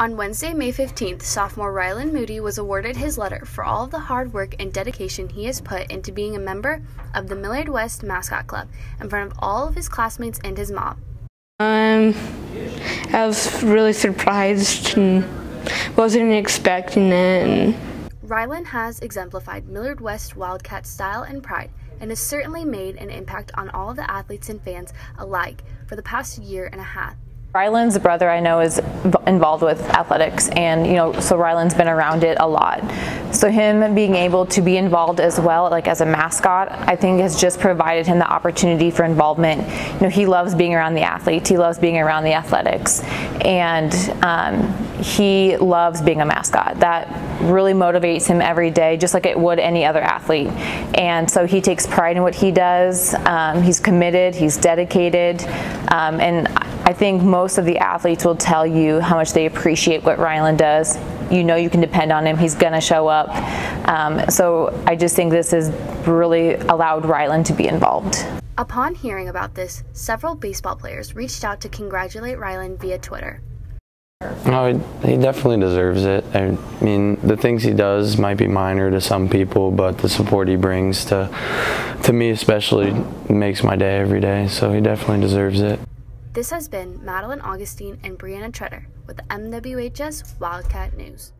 On Wednesday, May 15th, sophomore Rylan Moody was awarded his letter for all of the hard work and dedication he has put into being a member of the Millard West Mascot Club in front of all of his classmates and his mom. Um, I was really surprised and wasn't expecting it. And Rylan has exemplified Millard West Wildcat style and pride and has certainly made an impact on all of the athletes and fans alike for the past year and a half. Rylan's brother I know is involved with athletics and you know so Rylan's been around it a lot. So him being able to be involved as well like as a mascot I think has just provided him the opportunity for involvement. You know he loves being around the athletes, he loves being around the athletics and um, he loves being a mascot. That really motivates him every day just like it would any other athlete. And so he takes pride in what he does. Um, he's committed, he's dedicated um, and I think most of the athletes will tell you how much they appreciate what Rylan does. You know you can depend on him. He's going to show up. Um, so I just think this has really allowed Rylan to be involved. Upon hearing about this, several baseball players reached out to congratulate Rylan via Twitter. No, he definitely deserves it. I mean, the things he does might be minor to some people, but the support he brings to, to me especially, makes my day every day. So he definitely deserves it. This has been Madeline Augustine and Brianna Treader with MWHS Wildcat News.